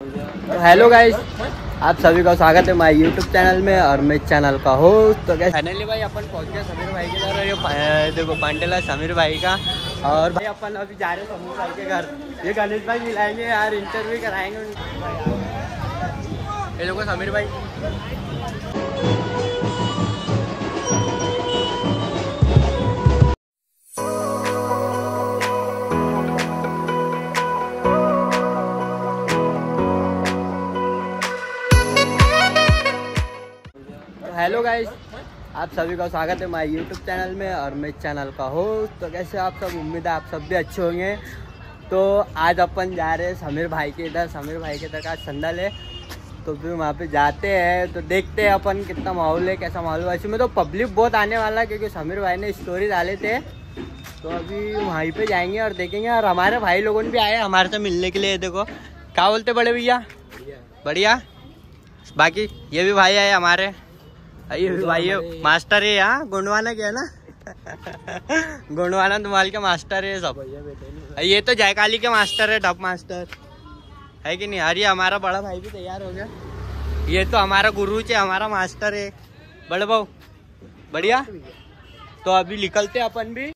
तो hello guys आप सभी का स्वागत है माय यूट्यूब चैनल में और मैं चैनल का हो तो क्या फाइनली भाई अपन पहुँच गए समीर भाई के घर देखो पांडेला समीर भाई का। और भाई अपन अभी जा रहे हैं समीर भाई के घर। ये गणेश भाई मिलाएँगे यार इंटरव्यू कराएँगे ये देखो समीर भाई। हेलो गाइस, आप सभी का स्वागत है हमारे यूट्यूब चैनल में और मैं चैनल का होस्ट तो कैसे आप सब? उम्मीद है आप सब भी अच्छे होंगे। तो आज अपन जा रहे हैं समीर भाई के इधर। समीर भाई के इधर का संदल है। तो फिर वहाँ पे जाते हैं। तो देखते हैं अपन कितना माहौल है, कैसा माहौल है। वैसे में तो पब्लिक बहुत आने वाला है क्योंकि समीर भाई ने स्टोरी डाले थे। तो अभी वहीं पे जाएँगे और देखेंगे। और हमारे भाई लोगों ने भी आए हमारे से मिलने के लिए। देखो, क्या बोलते बड़े भैया? बढ़िया। बाकी ये भी भाई आए हमारे। ये भाई मास्टर है यहाँ गुंडवाना क्या है ना? गुंडवाना धुमाल के मास्टर है सब। ये तो जयकाली के मास्टर है डब मास्टर है कि नहीं? अरे हमारा बड़ा भाई भी तैयार हो गया। ये तो हमारा गुरु है हमारा मास्टर है। बड़े भाऊ बढ़िया? तो अभी निकलते अपन भी।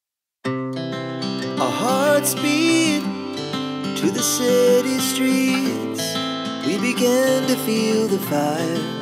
To the city streets. We began to feel the fire.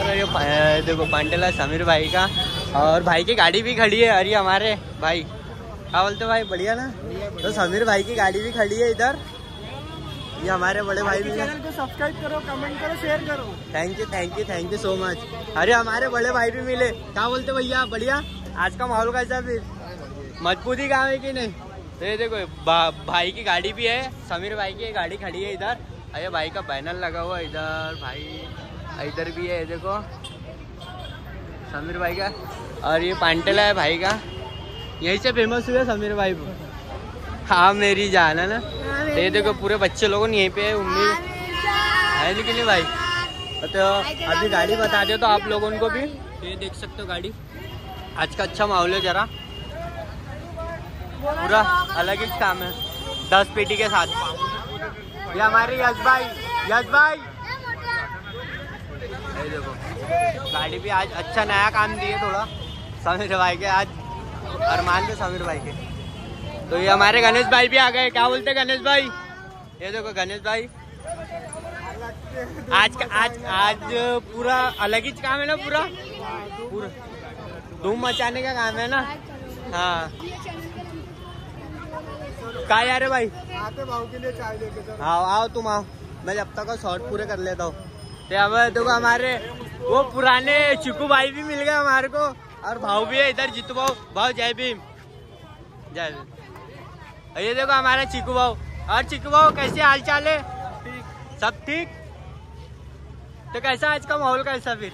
और ये देखो पांडेला समीर भाई का और भाई की गाड़ी भी खड़ी है अरे हमारे भाई। क्या बोलते भाई? बढ़िया ना? तो समीर भाई की गाड़ी भी खड़ी है इधर। ये हमारे बड़े भाई भी चैनल को सब्सक्राइब करो कमेंट करो शेयर करो। Thank you thank you thank you so much अरे हमारे बड़े भाई भी मिले। क्या बोलते भैया? बढ़िया? आज का माहौल कैसा फिर? मजबूती कहाँ है कि नहीं? तो ये देखो भा, भाई की गाड़ी भी है समीर भाई की गाड़ी खड़ी है इधर। अरे भाई का बैनर लगा हुआ इधर भाई। इधर भी है, देखो। समीर भाई का। और ये पांटेला है भाई का। यहीं से फ़ेमस हुआ समीर भाई हाँ मेरी जान है ना। ये देखो, पूरे बच्चे लोगों ने यहीं पे है, उम्मीद। है नहीं भाई? तो अभी गाड़ी बता दो तो आप लोगों को भी। ये देख सकते हो गाड़ी। आज का अच्छा माहौल है जरा। पूरा अलग ही काम है। दस पेटी के साथ। ये हमारे यश भाई यश भाई। ये देखो गाड़ी भी आज अच्छा नया काम दिए थोड़ा। समीर भाई के आज अरमान थे समीर भाई के। तो ये हमारे गणेश भाई भी आ गए। क्या बोलते गणेश भाई? ये देखो गणेश भाई। आज का आज आज पूरा अलग ही काम है ना पूरा? पूरा धूम मचाने का काम है ना? हाँ। क्या यार है भाई? आते भाव के लिए चाय लेके आओ आओ तुम आओ। मैं जब तक शॉर्ट पूरे कर लेता हूँ। अब देखो हमारे वो पुराने चिकू भाई भी मिल गए हमारे को, और भाव भी है इधर, जीतू भाव भाव जय भीम। जय भीम। ये देखो हमारा चिकू भाव और चिकू भाव कैसे हाल चाल है? सब ठीक? तो कैसा आज का माहौल, कैसा फिर?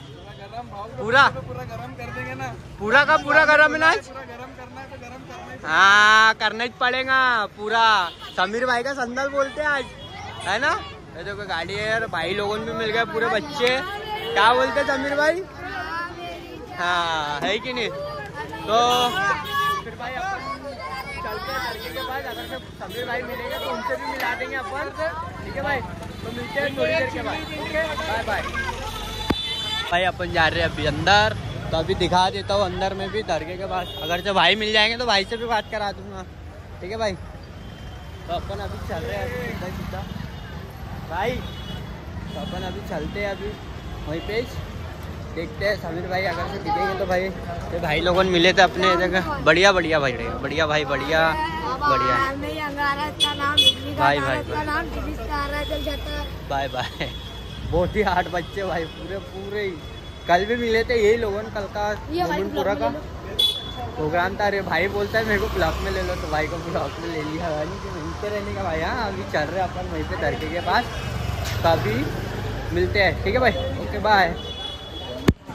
पूरा? पूरा गरम कर देंगे ना पूरा का पूरा गरम है ना आज? तो हाँ करना ही पड़ेगा, पूरा। समीर भाई का संदल बोलते हैं आज, है ना? ये देखो गाड़ी है यार, भाई लोगों भी मिल गए पूरे बच्चे। क्या बोलते समीर भाई? हाँ है कि नहीं? तो फिर भाई अपन चलते लड़के के बाद अगर से समीर भाई मिलेंगे तो उनसे भी मिला देंगे अपन। ठीक है भाई? तो मिलते हैं थोड़ी देर के बाद। ओके बाय बाय भाई अपन जा रहे हैं अभी अंदर। तो अभी दिखा देता हूँ अंदर में भी, दरगे के पास। अगर से भाई मिल जाएँगे तो भाई से भी बात करा दूँगा। ठीक है भाई? तो अपन अभी चल रहे हैं सीधा सीधा। भाई तो अपन अभी चलते हैं अभी वहीं पे देखते हैं समीर भाई अगर से दिखेंगे तो भाई। तो भाई लोगों ने मिले थे अपने जगह बढ़िया बढ़िया भाई बढ़िया बढ़िया भाई बढ़िया बढ़िया। भाई, भाई, बाय बाय बहुत ही आठ बच्चे भाई पूरे पूरे ही। कल भी मिले थे यही लोगों ने कल का मोमिनपुरा का। प्रोग्राम था। अरे भाई बोलता है, मेरे को ब्लॉक में ले लो। तो भाई को ब्लॉक में ले लिया। कि वहीं पे रहने का भाई। हाँ अभी चल रहे अपन वहीं पे दरके के पास। तो अभी मिलते हैं। ठीक है भाई? ओके बाय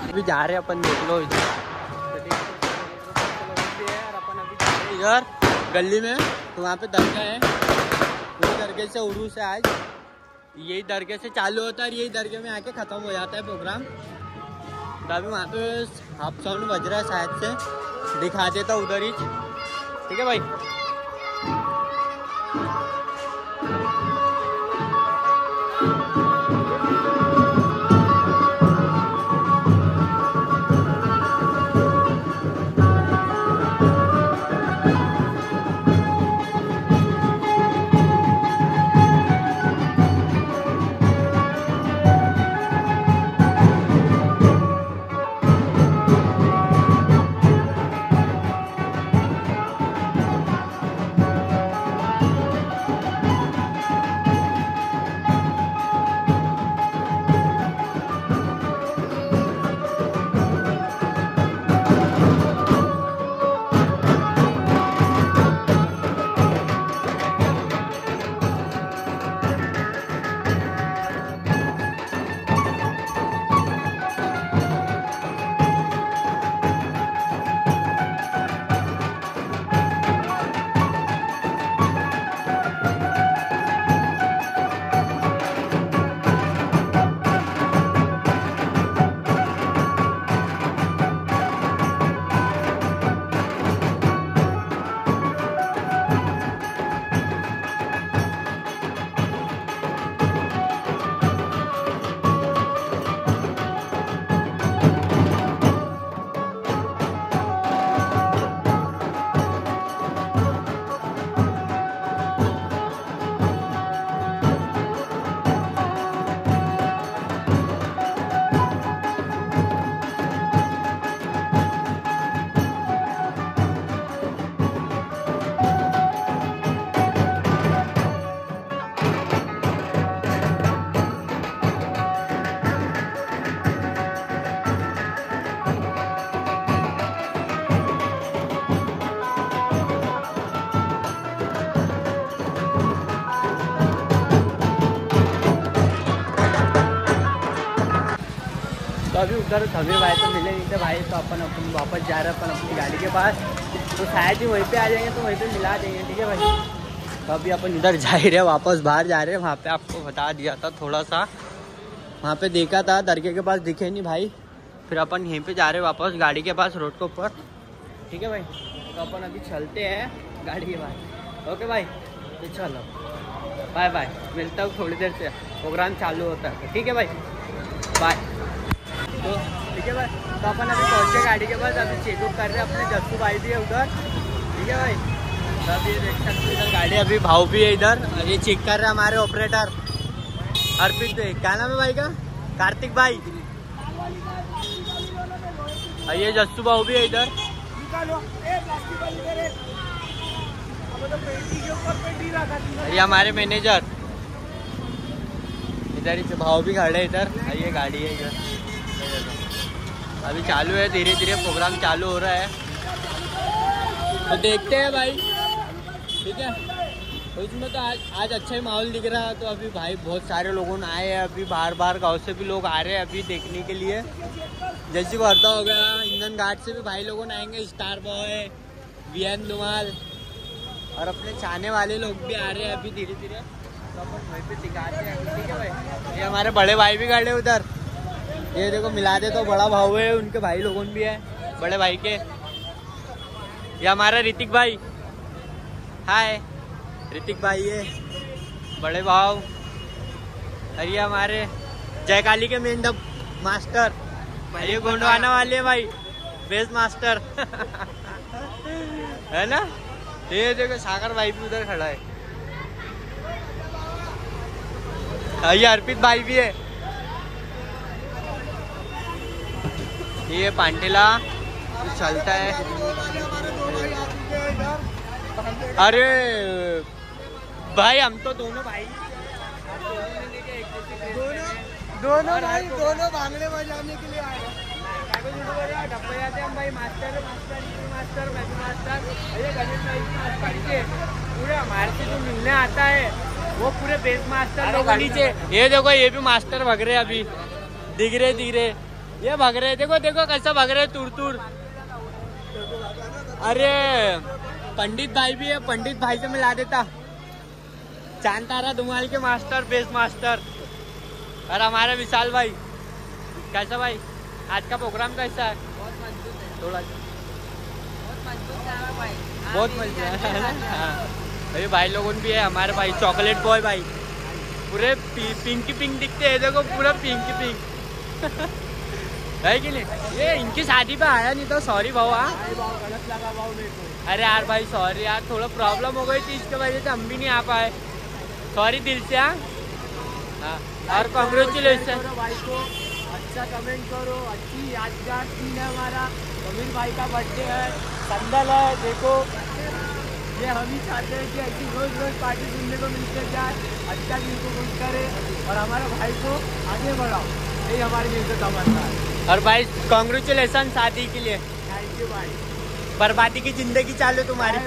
अभी जा रहे हैं अपन, देख लो इधर। तो इधर, गली में। तो वहाँ पे दरगाह है। पूरी दरगाह से उर्दू से आज। यही दरगाह से चालू होता है और यही दरगाह में आके ख़त्म हो जाता है प्रोग्राम। तो अभी वहाँ पे हाफ़ साउंड बज रहा है शायद से दिखा देता उधर ही। ठीक है भाई? अभी उधर सभी भाई तो मिले नहीं थे भाई तो अपन अपन वापस जा रहे हैं अपन अपनी गाड़ी के पास। तो शायद ही वहीं पे आ जाएँगे तो वहीं पे मिला देंगे, ठीक है भाई? तो अभी अपन इधर जा ही रहे वापस बाहर जा रहे हैं। वहाँ पे आपको बता दिया था थोड़ा सा वहाँ पे देखा था दरगे के पास दिखे नहीं भाई। फिर अपन यहीं पे जा रहे वापस, गाड़ी के पास, रोड के ऊपर। ठीक है भाई? तो अपन अभी चलते हैं गाड़ी के पास। ओके भाई? तो चलो। Bye bye. मिलता हूँ थोड़ी देर से। प्रोग्राम चालू होता है। ठीक है भाई? बाय। तो ठीक है भाई. तो अपन अभी पहुँचे गाड़ी के पास अभी चेकअप कर रहे हैं अपने जस्सू भाई भी है उधर. ठीक है भाई. तो अभी देख सकते हो इधर गाड़ी अभी भाव भी है इधर. ये चेक कर रहे हैं हमारे ऑपरेटर अर्पित भाई क्या नाम है भाई का? कार्तिक भाई. ये जस्सू भाऊ भी है इधर. ये हमारे मैनेजर इधर ही भाव भी खड़े इधर. ये गाड़ी है इधर. अभी चालू है धीरे धीरे प्रोग्राम चालू हो रहा है। तो देखते हैं भाई। ठीक है? तो इसमें तो आज आज अच्छा ही माहौल दिख रहा है। तो अभी भाई बहुत सारे लोगों ने आए हैं। अभी बार बार गाँव से भी लोग आ रहे हैं अभी देखने के लिए। जैसे वर्धा हो गया इंधन घाट से भी भाई लोगों ने आएँगे। स्टार बॉय वी एन और अपने चाहने वाले लोग भी आ रहे हैं अभी धीरे धीरे तो अपन वहीं पे दिखाते हैं। ठीक है भाई? ये हमारे बड़े भाई भी खड़े उधर। ये देखो मिला दे तो बड़ा भाव है, उनके भाई लोगों भी है, बड़े भाई के। ये हमारा ऋतिक भाई। हाय ऋतिक भाई ये, बड़े भाव ये हमारे जयकाली के मेन डब मास्टर ये गोंडवाना वाले भाई बेस मास्टर है ना? ये देखो, सागर भाई भी उधर खड़ा है। ये अर्पित भाई भी है। ये पांटेला चलता है अरे भाई हम तो दोनों भाई दोनों पहने हैं। भाई आपको- दोनों भांगड़े बजाने के लिए आए? डब्बे जाते हम भाई master master master master Ganesh भाई की मास्टर के पूरे हमारे से जो मिलने आता है वो पूरे बेस मास्टर लोग नीचे ये देखो ये भी मास्टर भग रहे अभी दिख रहे दिख रहे ये भग रहे देखो देखो कैसा भग रहे तुर तुर। अरे पंडित भाई भी है। पंडित भाई से मिला देता। चाँद तारा धुमाल के मास्टर बेस मास्टर। और हमारे विशाल भाई। कैसा भाई? आज का प्रोग्राम कैसा है? थोड़ा बहुत मज़ा है हाँ अरे भाई लोगों भी है हमारे भाई। चॉकलेट बॉय भाई। पूरे पिंक पिंक दिखते हैं। देखो पूरा पिंक पिंक। है कि नहीं ये इनकी शादी पे आया नहीं तो सॉरी भाव हाँ। अरे यार भाई सॉरी यार, थोड़ा प्रॉब्लम हो गई थी इसके वजह से हम भी नहीं आ पाए। सॉरी दिल से हाँ। हाँ और कॉन्ग्रेचुलेसन भाई को अच्छा कमेंट करो, अच्छी यादगार सीन है हमारा। समीर भाई का बर्थडे है, संदल है, देखो। ये हम ही चाहते हैं कि ऐसी रोज रोज पार्टी सुनने को मिलते जाए अच्छा दिन को खुश करे, और हमारे भाई को आगे बढ़ाओ। यही हमारे दिल से तमन्ना है। और भाई कॉन्ग्रेचुलेसन शादी के लिए। थैंक यू भाई। बर्बादी की ज़िंदगी चालू तुम्हारी।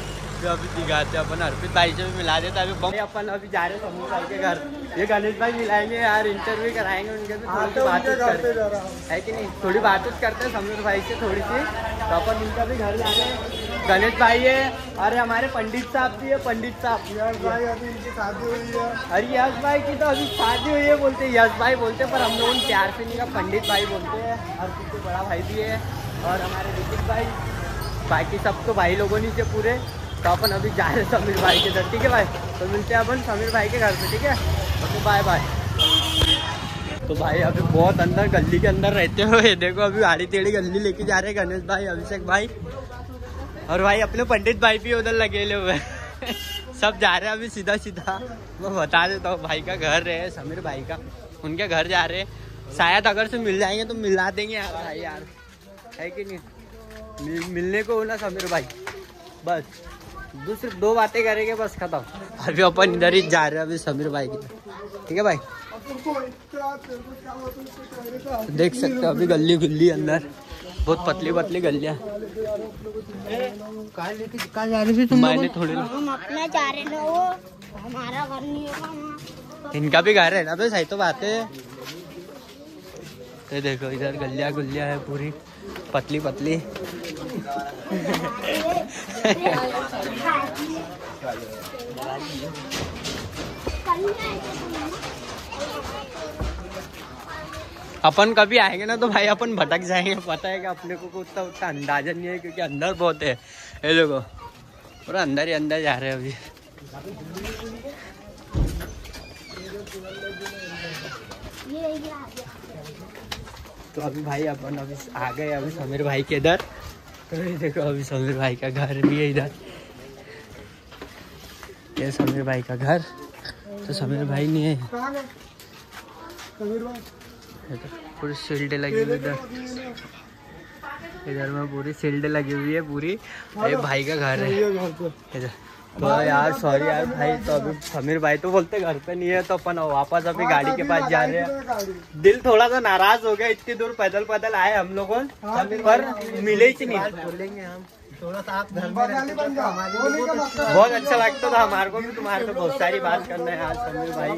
जो अभी दिखाते अपन अर्पित भाई से भी मिला देते अभी अपन अभी जा रहे हैं समूह भाई के घर। ये गणेश भाई मिलाएँगे यार इंटरव्यू कराएँगे उनके से थोड़ी बात करते है। कि नहीं? थोड़ी बात करते हैं समीर भाई से थोड़ी सी। तो अपन उनका भी घर जा रहे हैं। गणेश भाई है अरे हमारे पंडित साहब भी है पंडित साहब। भाई अभी इनकी शादी हुई है। अरे यश भाई की तो अभी शादी हुई है बोलते हैं, यश भाई बोलते हैं, पर हम लोग प्यार से नहीं का पंडित भाई बोलते हैं। और पीछे बड़ा भाई भी है और हमारे ऋतिक भाई। बाकी सब तो भाई लोगों ने से पूरे। तो अपन अभी जा रहे हैं समीर भाई के घर, ठीक है भाई? तो मिलते हैं अपन समीर भाई के घर पे ठीक है? ओके बाय बाय तो भाई, अभी बहुत अंदर, गली के अंदर रहते हुए देखो, अभी आड़ी टेढ़ी गली लेके जा रहे हैं गणेश भाई, अभिषेक भाई। और भाई, अपने पंडित भाई भी उधर लगे हुए सब जा रहे हैं अभी सीधा सीधा मैं बता देता हूँ, भाई का घर है, समीर भाई का। उनके घर जा रहे हैं। शायद अगर से मिल जाएँगे तो मिला देंगे यार, भाई यार। है कि नहीं? मिलने को हो ना समीर भाई? बस। दूसरी दो बातें करेंगे बस खत्म। अभी अपन इधर ही जा रहे हैं अभी समीर भाई की ठीक है भाई? देख सकते हो अभी गली गुल्ली अंदर। बहुत पतली पतली गलियाँ कहाँ जा रही थी मैंने थोड़ी हम अपना जा रहे ना वो। हमारा घर नहीं होगा इनका भी घर है ना तो सही तो बात है। ये देखो इधर गलिया गुल्लिया है पूरी पतली पतली अपन कभी आएँगे ना तो भाई अपन भटक जाएँगे। पता है कि अपने को उतना उतना अंदाज़ा नहीं है क्योंकि अंदर बहुत है। ये देखो, पूरा अंदर ही अंदर जा रहे हैं अभी। तो अभी भाई अपन अभी आ गए अभी समीर भाई के इधर। तो ये देखो अभी समीर भाई का घर भी है इधर। ये समीर भाई का घर। तो समीर भाई नहीं है। पूरी शील्ड लगी हुई इधर। इधर में पूरी शील्ड लगी हुई है पूरी। ये भाई का घर है। इधर। तो यार सॉरी यार भाई तो अभी समीर भाई तो बोलते घर पे नहीं है तो अपन वापस अभी गाड़ी के पास जा रहे हैं। दिल थोड़ा सा नाराज़ हो गया इतनी दूर पैदल पैदल आए हम लोगों पर मिले ही नहीं। बोलेंगे हम। थोड़ा सा आप घर में मतलब बहुत अच्छा लगता था हमारे को भी तुम्हारे से बहुत सारी बात करना है। आज समीर भाई।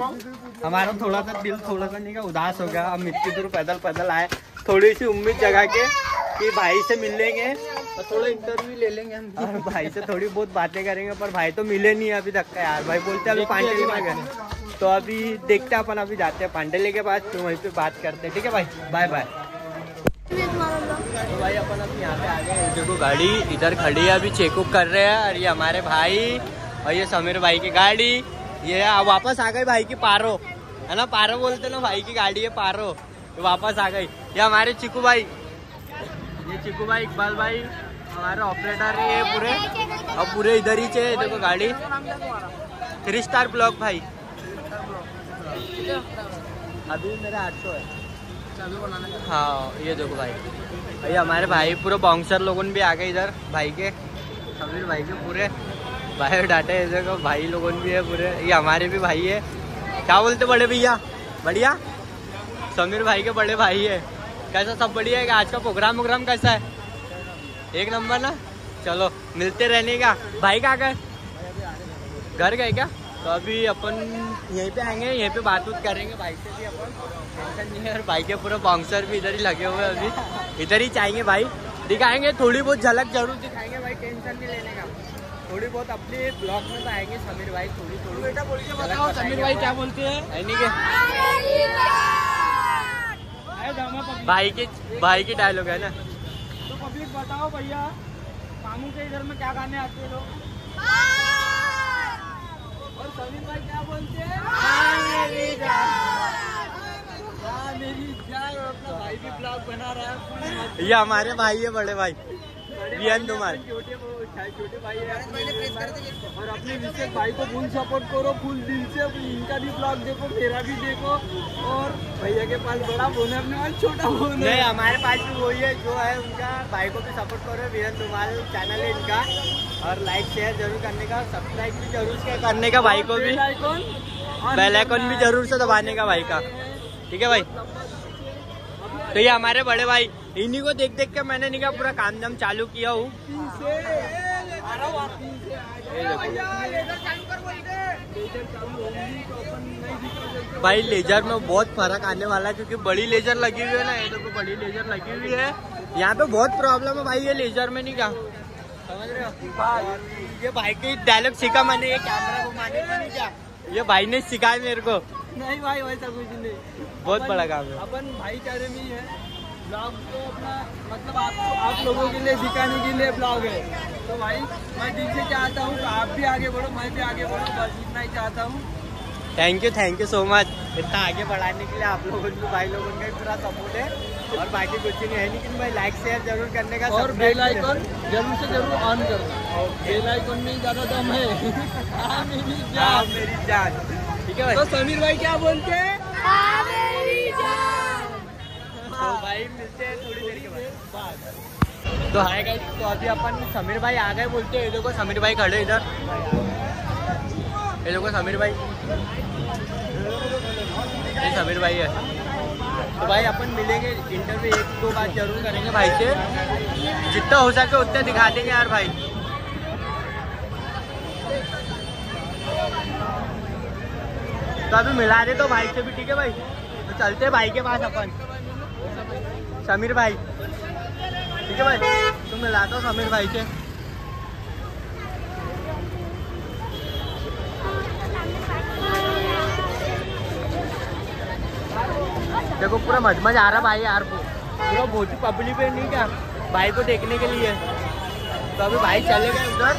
हमारा थोड़ा सा दिल थोड़ा सा नहीं का उदास हो गया। हम इतनी दूर पैदल पैदल आए थोड़ी सी उम्मीद जगा के कि भाई से मिल लेंगे और थोड़ा इंटरव्यू ले लेंगे हम और भाई से थोड़ी बहुत बातें करेंगे पर भाई तो मिले नहीं अभी तक का यार। भाई बोलते हैं अभी पांडेली में गए तो अभी देखते हैं अपन अभी जाते हैं पांडेली के पास तो वहीं पे बात करते हैं। ठीक है भाई? बाय बाय तो भाई अपन अभी यहाँ पे आ गए हैं। देखो गाड़ी इधर खड़ी है अभी चेकअप कर रहे हैं। और ये हमारे भाई और ये समीर भाई की गाड़ी। ये वापस आ गई भाई की पारो। है ना? पारो बोलते ना भाई की गाड़ी है पारो। वापस आ गई। ये हमारे चिकू भाई ये चिकू भाई इकबाल भाई, हमारे ऑपरेटर है ये पूरे। और पूरे इधर ही से, देखो गाड़ी। थ्री स्टार ब्लॉक भाई। अभी मेरा आठ सौ है। हाँ ये देखो भाई। ये हमारे भाई, पूरे बाउंसर लोगों भी आ गए इधर, भाई के। समीर भाई के पूरे। बायोडाटा ऐसे को भाई लोगों भी है पूरे। ये हमारे भी भाई है। क्या बोलते बड़े भैया? बढ़िया? समीर भाई के बड़े भाई है। कैसा सब बढ़िया है आज का प्रोग्राम वोग्राम कैसा है? एक नंबर ना? चलो मिलते रहने का। भाई कहाँ गए? घर गए क्या? तो अभी अपन यहीं पे आएँगे यहीं पे बात उत करेंगे भाई से भी अपन। टेंशन नहीं है और भाई के पूरे बाउंसर भी इधर ही लगे हुए हैं अभी। इधर ही चाहेंगे भाई। दिखाएँगे थोड़ी बहुत झलक ज़रूर दिखाएँगे भाई टेंशन नहीं लेने का। थोड़ी बहुत अपने ब्लॉग में तो आएँगे समीर भाई थोड़ी थोड़ी बेटा बोल के बताओ समीर भाई क्या बोलते हैं है नहीं क्या आए जामा पब्लिक भाई के भाई की डायलॉग है ना? तो पब्लिक बताओ भैया मामू के इधर में क्या गाने आते हैं लोग? और समीर भाई क्या बोलते हैं? हाँ, मेरी जान। हाँ, मेरी जान। और अपना भाई भी ब्लॉग बना रहा है ये हमारे भाई है बड़े भाई। बड़े रियान भाई धुमाल। अपन छोटे भाई और अपने विशेष भाई को फुल सपोर्ट करो फुल दिल से इनका भी ब्लॉग देखो मेरा भी देखो। और भैया के पास बड़ा फ़ोन है अपने पास छोटा फ़ोन है। हमारे पास भी वही है जो है उनका भाई को भी सपोर्ट करो वीरन धुमाल चैनल है इनका। और लाइक शेयर ज़रूर करने का सब्सक्राइब भी ज़रूर से करने का भाई को भी। Bell icon on bell icon भी ज़रूर से दबाने का भाई का। ठीक है भाई? तो ये हमारे बड़े भाई इन्हीं को देख देख के मैंने इनका पूरा काम धाम चालू किया हूँ। भाई लेजर में बहुत फ़र्क आने वाला है क्योंकि बड़ी लेजर लगी हुई है ना। ये देखो बड़ी लेजर लगी हुई है। यहाँ पे बहुत प्रॉब्लम है भाई ये लेजर में नहीं क्या? समझ रहे हो? ये भाई के डायलॉग सीखा मैंने ये कैमरा घुमाने का नहीं क्या? ये भाई ने सिखाया मेरे को। नहीं भाई वैसा कुछ नहीं। बहुत बड़ा काम है। अपन भाईचारे में ही है। ब्लॉग तो अपना मतलब आप आप लोगों के लिए सिखाने के लिए ब्लॉग है। तो भाई मैं दिल से चाहता हूँ आप भी आगे बढ़ो मैं भी आगे बढ़ो बस इतना ही चाहता हूँ। Thank you thank you so much इतना आगे बढ़ाने के लिए आप लोगों को भाई लोगों का भी पूरा सपोर्ट है। और बाकी कुछ नहीं है लेकिन भाई लाइक शेयर ज़रूर करने का और बेल आइकॉन ज़रूर से ज़रूर ऑन करना। बेल आइकॉन में ही ज़्यादा दम है। हाँ, मेरी हाँ, जान। मेरी जान। ठीक है भाई। तो समीर भाई क्या बोलते हैं? तो भाई मिलते हैं थोड़ी देर तो हाय गाइस तो अभी अपन समीर भाई आ गए बोलते हैं देखो समीर भाई खड़े इधर। ये देखो समीर भाई। ये समीर भाई है। तो भाई अपन मिलेंगे इंटरव्यू एक दो बात ज़रूर करेंगे भाई से। जितना हो सके उतना दिखा देंगे यार भाई। तो अभी मिला दे तो भाई से भी ठीक है भाई। तो चलते भाई के पास अपन। समीर भाई। ठीक है भाई? तुम मिलाता हो समीर भाई से देखो, पूरा मजमज आ रहा भाई यार को पूरा बहुत पब्लिक पे नहीं क्या? भाई को देखने के लिए। तो अभी भाई चले गए उधर।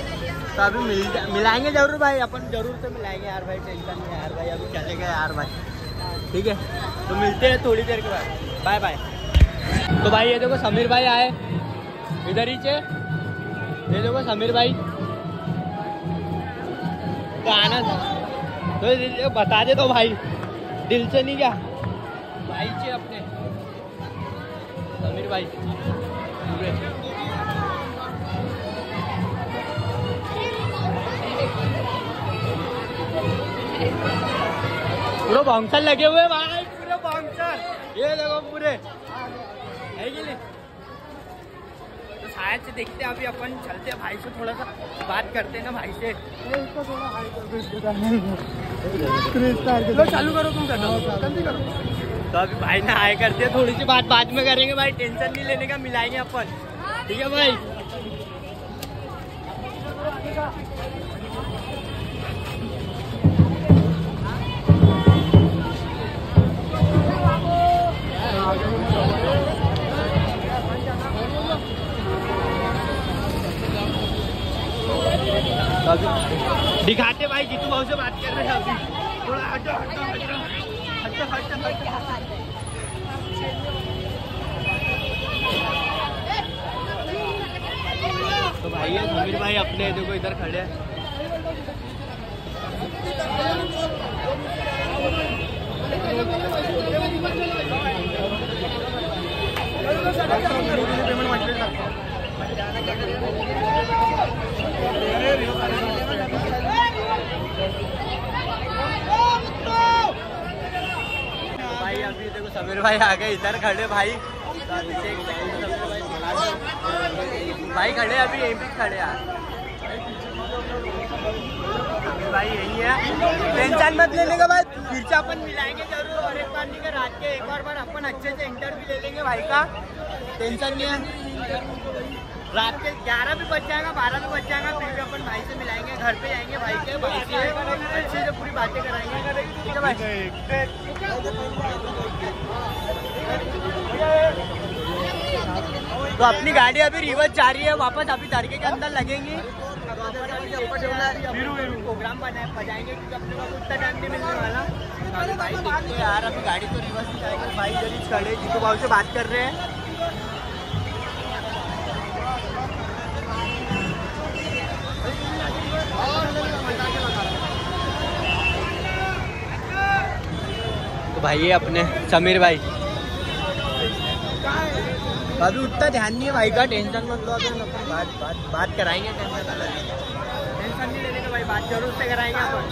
तो अभी मिल मिलाएँगे ज़रूर भाई, अपन ज़रूर से मिलाएँगे यार भाई, टेंशन नहीं यार भाई, अभी चले गए यार भाई। ठीक है? तो मिलते हैं थोड़ी देर के बाद। Bye bye. तो भाई, ये देखो समीर भाई आए। इधर ही से ये देखो समीर भाई। तो आना था। तो बता दे तो भाई। दिल से नहीं क्या? भाई से अपने। समीर भाई। पूरे। बाउंसर लगे हुए भाई, पूरे बाउंसर ये देखो पूरे। है कि नहीं? तो शायद से देखते हैं अभी अपन चलते हैं भाई से थोड़ा सा बात करते हैं ना भाई से। लो चालू करो तुम करना जल्दी करो। तो अभी भाई ना आए करते हैं थोड़ी सी बात बाद में करेंगे भाई टेंशन नहीं लेने का मिलाएँगे अपन। ठीक है भाई? दिखाते भाई, जीतू भाव से बात कर रहे हैं अभी। थोड़ा हटो हटो हटो हटो हटो तो भाई समीर भाई अपने, देखो इधर खड़े हैं भाई अभी देखो समीर आ गए, इधर खड़े भाई। भाई खड़े, अभी यहीं पे खड़े यार। भाई यही है। टेंशन मत लेने का भाई, फिर से अपन मिलाएँगे ज़रूर। और एक बार का रात के एक और बार अपन अच्छे से इंटरव्यू ले लेंगे भाई का। टेंशन नहीं है रात के ग्यारह भी बच जाएगा, बारह भी बच जाएगा, फिर भी अपन भाई से मिलाएँगे, घर पे जाएँगे भाई के, भाई से अच्छे से पूरी बातें कराएँगे। ठीक है भाई। तो अपनी गाड़ी अभी रिवर्स जा रही है वापस अभी दरगे के अंदर लगेंगी। अपन अभी अपन प्रोग्राम बजाएँगे क्योंकि अपने को उतना टाइम नहीं मिलने वाला। अभी भाई देखते हैं यार अभी गाड़ी तो रिवर्स ही जाएगी। भाई इधर खड़े जीतू भाव से बात कर रहे हैं। तो भाई ये अपने समीर भाई। अभी उतना ध्यान नहीं है भाई का टेंशन मत लो अपन बात बात बात कराएँगे टेंशन का टेंशन नहीं लेने का भाई बात ज़रूर से कराएँगे अपन।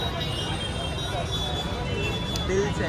दिल से।